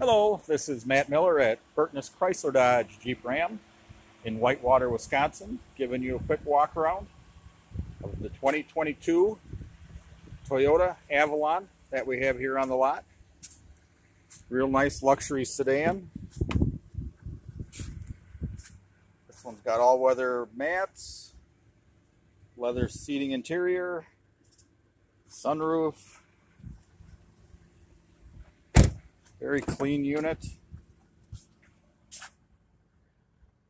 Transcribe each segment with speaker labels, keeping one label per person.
Speaker 1: Hello, this is Matt Miller at Burtness Chrysler Dodge Jeep Ram in Whitewater, Wisconsin, giving you a quick walk around of the 2022 Toyota Avalon that we have here on the lot. Real nice luxury sedan. This one's got all-weather mats, leather seating interior, sunroof, Very clean unit.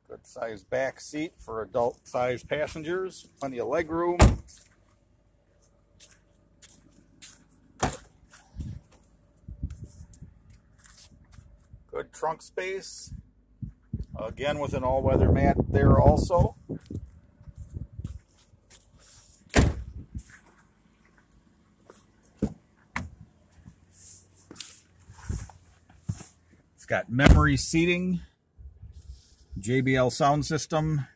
Speaker 1: Good size back seat for adult size passengers. Plenty of leg room. Good trunk space. Again with an all-weather mat there also. It's got memory seating, JBL sound system,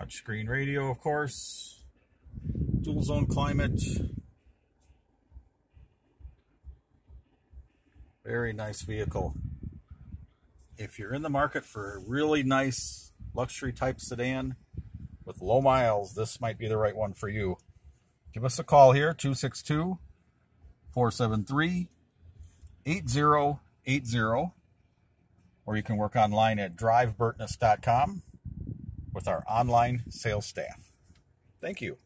Speaker 1: touchscreen radio, of course, dual zone climate. Very nice vehicle. If you're in the market for a really nice luxury type sedan with low miles, this might be the right one for you. Give us a call here, 262 473 8080, or you can work online at driveburtness.com with our online sales staff. Thank you.